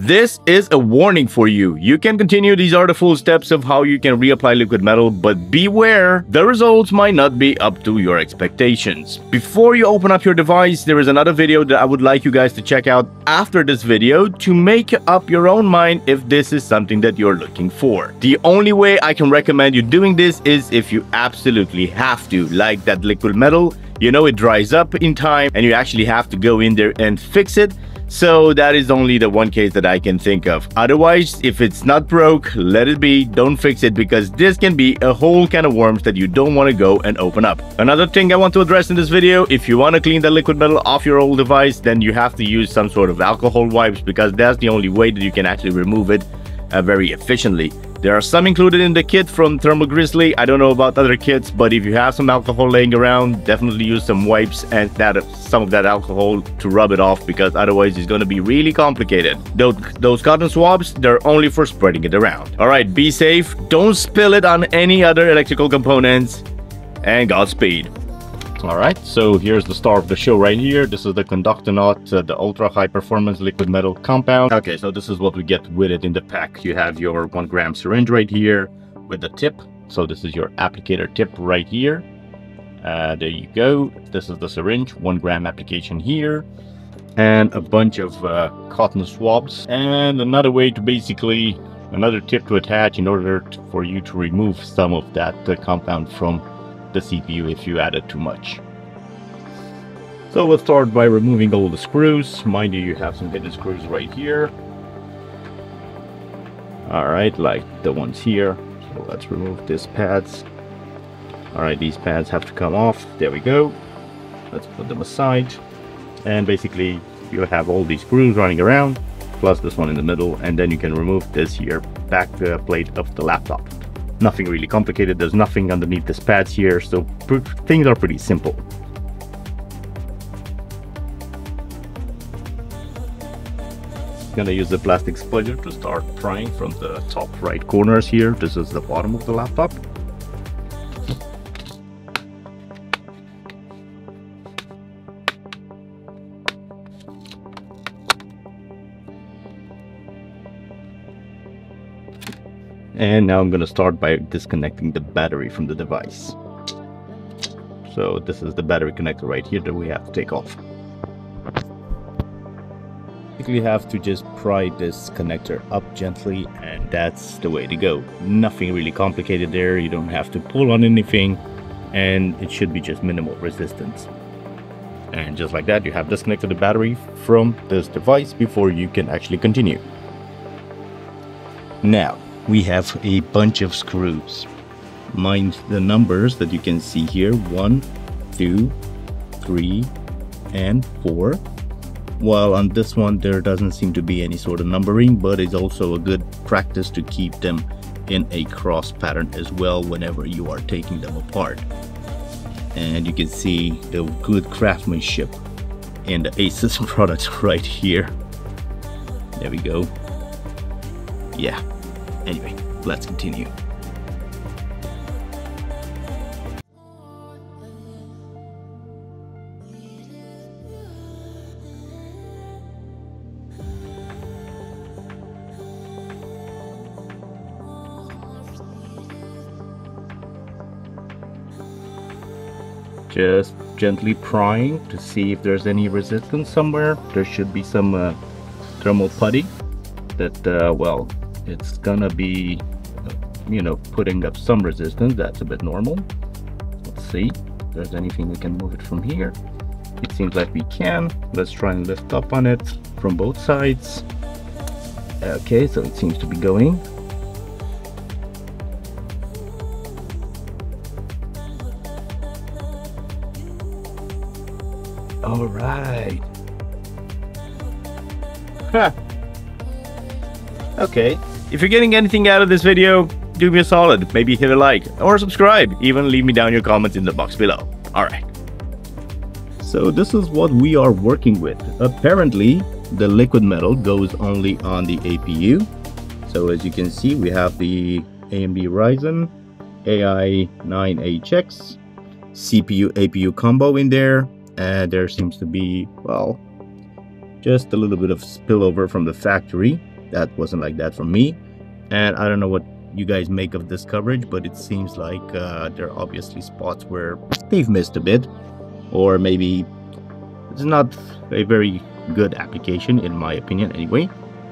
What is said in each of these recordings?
This is a warning for you. You can continue, these are the full steps of how you can reapply liquid metal, but beware, the results might not be up to your expectations. Before you open up your device, there is another video that I would like you guys to check out after this video to make up your own mind if this is something that you're looking for. The only way I can recommend you doing this is if you absolutely have to, like that liquid metal, you know it dries up in time and you actually have to go in there and fix it so that is only the one case that I can think of. Otherwise, if it's not broke, let it be, don't fix it because this can be a whole can of worms that you don't want to go and open up. Another thing I want to address in this video, if you want to clean the liquid metal off your old device, then you have to use some sort of alcohol wipes because that's the only way that you can actually remove it uh, very efficiently. There are some included in the kit from Thermal Grizzly. I don't know about other kits, but if you have some alcohol laying around, definitely use some wipes and that some of that alcohol to rub it off because otherwise it's going to be really complicated. Those, those cotton swabs, they're only for spreading it around. All right, be safe. Don't spill it on any other electrical components and Godspeed. Alright, so here's the star of the show right here. This is the Conductonaut, uh, the ultra high performance liquid metal compound. Okay, so this is what we get with it in the pack. You have your one gram syringe right here with the tip. So this is your applicator tip right here. Uh, there you go. This is the syringe, one gram application here. And a bunch of uh, cotton swabs. And another way to basically, another tip to attach in order to, for you to remove some of that uh, compound from the CPU if you added too much. So we'll start by removing all the screws. Mind you, you have some hidden screws right here. Alright, like the ones here. So let's remove these pads. Alright, these pads have to come off. There we go. Let's put them aside. And basically, you'll have all these screws running around, plus this one in the middle, and then you can remove this here back uh, plate of the laptop nothing really complicated. There's nothing underneath this pads here, so things are pretty simple. Gonna use the plastic spudger to start prying from the top right corners here. This is the bottom of the laptop. And now I'm going to start by disconnecting the battery from the device. So this is the battery connector right here that we have to take off. You have to just pry this connector up gently and that's the way to go. Nothing really complicated there, you don't have to pull on anything and it should be just minimal resistance. And just like that, you have disconnected the battery from this device before you can actually continue. Now, we have a bunch of screws. Mind the numbers that you can see here, one, two, three, and four. While on this one, there doesn't seem to be any sort of numbering, but it's also a good practice to keep them in a cross pattern as well whenever you are taking them apart. And you can see the good craftsmanship in the Asus products right here. There we go. Yeah, Anyway, let's continue. just gently prying to see if there's any resistance somewhere. There should be some uh, thermal putty that, uh, well, it's gonna be you know putting up some resistance. That's a bit normal. Let's see if there's anything we can move it from here. It seems like we can. Let's try and lift up on it from both sides. Okay so it seems to be going. All right. Huh. okay if you're getting anything out of this video, do me a solid. Maybe hit a like or subscribe. Even leave me down your comments in the box below. Alright. So this is what we are working with. Apparently, the liquid metal goes only on the APU. So as you can see, we have the AMD Ryzen AI 9HX CPU APU combo in there. And there seems to be, well, just a little bit of spillover from the factory that wasn't like that for me. And I don't know what you guys make of this coverage, but it seems like uh, there are obviously spots where they've missed a bit, or maybe it's not a very good application in my opinion anyway.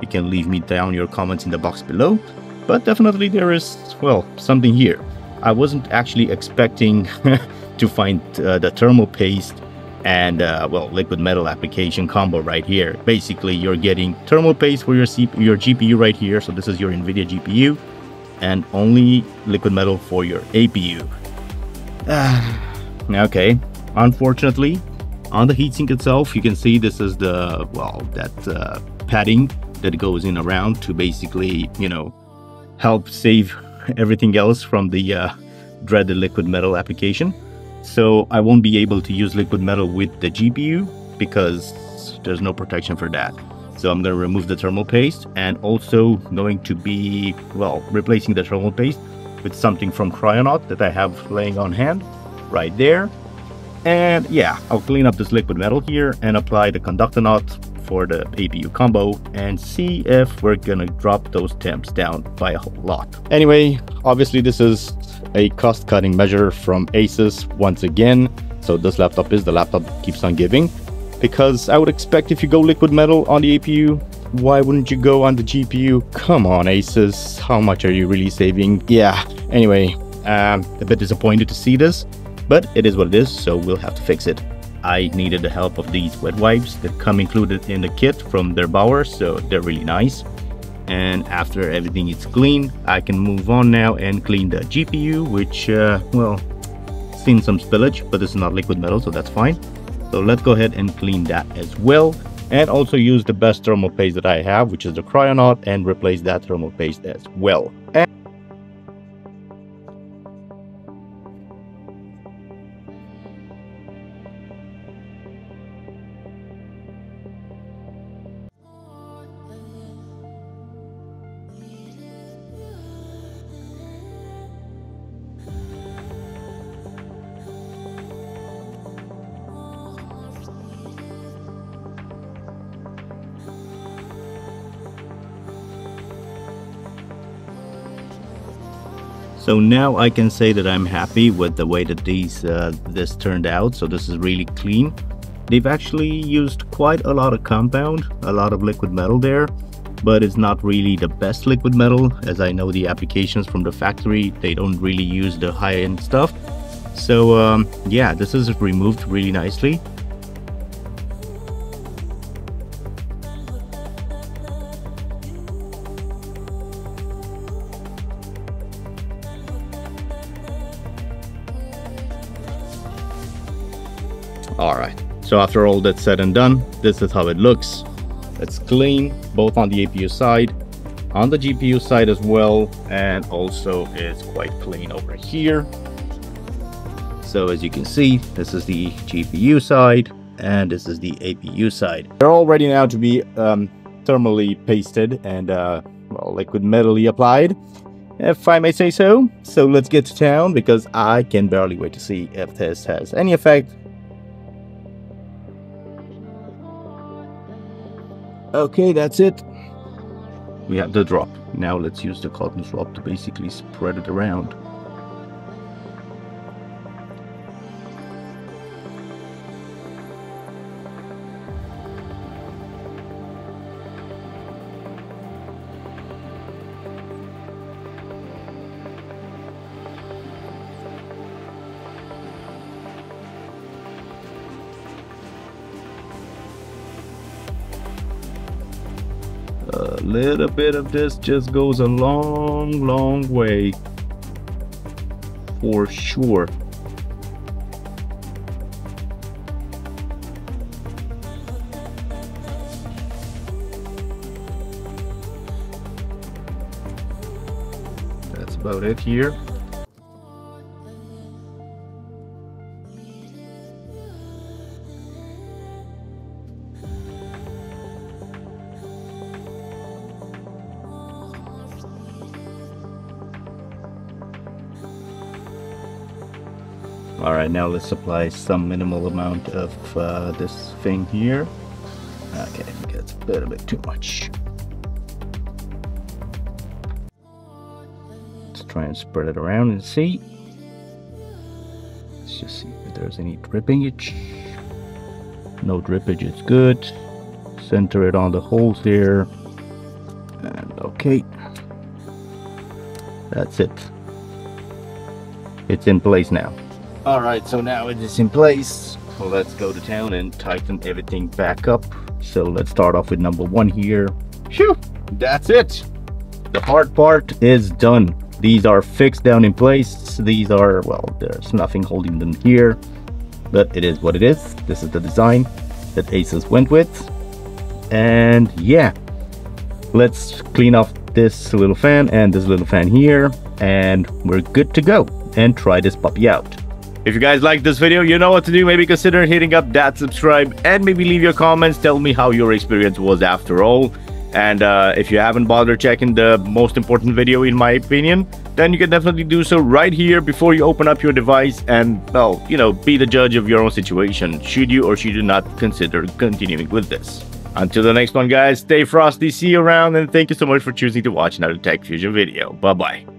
You can leave me down your comments in the box below, but definitely there is, well, something here. I wasn't actually expecting to find uh, the thermal paste and uh, well liquid metal application combo right here. Basically you're getting thermal paste for your, C your GPU right here. So this is your NVIDIA GPU and only liquid metal for your APU okay. Unfortunately on the heatsink itself you can see this is the well that uh, padding that goes in around to basically you know help save everything else from the uh, dreaded liquid metal application so I won't be able to use liquid metal with the GPU because there's no protection for that. So I'm going to remove the thermal paste and also going to be, well, replacing the thermal paste with something from Cryonaut that I have laying on hand right there. And yeah, I'll clean up this liquid metal here and apply the Conductonaut for the APU combo and see if we're gonna drop those temps down by a whole lot. Anyway, obviously this is a cost cutting measure from Asus once again. So this laptop is the laptop keeps on giving because I would expect if you go liquid metal on the APU, why wouldn't you go on the GPU? Come on Asus, how much are you really saving? Yeah, anyway, um, a bit disappointed to see this, but it is what it is, so we'll have to fix it. I needed the help of these wet wipes that come included in the kit from der8auer, so they're really nice and after everything is clean I can move on now and clean the GPU which uh, well seen some spillage but it's not liquid metal so that's fine. So let's go ahead and clean that as well and also use the best thermal paste that I have which is the Cryonaut and replace that thermal paste as well. And So now I can say that I'm happy with the way that these uh, this turned out. So this is really clean. They've actually used quite a lot of compound, a lot of liquid metal there, but it's not really the best liquid metal as I know the applications from the factory, they don't really use the high-end stuff. So um, yeah, this is removed really nicely. All right. So after all that's said and done this is how it looks. It's clean both on the apu side on the gpu side as well and also it's quite clean over here. So as you can see this is the gpu side and this is the apu side. They're all ready now to be um, thermally pasted and uh, well liquid metally applied if I may say so. So let's get to town because I can barely wait to see if this has any effect Okay, that's it. We have the drop. Now let's use the cotton swab to basically spread it around. A little bit of this just goes a long long way for sure. That's about it here right now let's apply some minimal amount of uh, this thing here. Okay that's a little bit too much. Let's try and spread it around and see. Let's just see if there's any drippage. No drippage is good. Center it on the holes here. And okay. That's it. It's in place now. Alright, so now it is in place. Let's go to town and tighten everything back up. So let's start off with number one here. Phew, that's it. The hard part is done. These are fixed down in place. These are, well, there's nothing holding them here, but it is what it is. This is the design that Asus went with. And yeah, let's clean off this little fan and this little fan here, and we're good to go and try this puppy out. If you guys like this video, you know what to do. Maybe consider hitting up that subscribe and maybe leave your comments. Tell me how your experience was after all. And uh, if you haven't bothered checking the most important video, in my opinion, then you can definitely do so right here before you open up your device and, well, you know, be the judge of your own situation. Should you or should you not consider continuing with this? Until the next one, guys, stay frosty, see you around, and thank you so much for choosing to watch another Tech Fusion video. Bye-bye.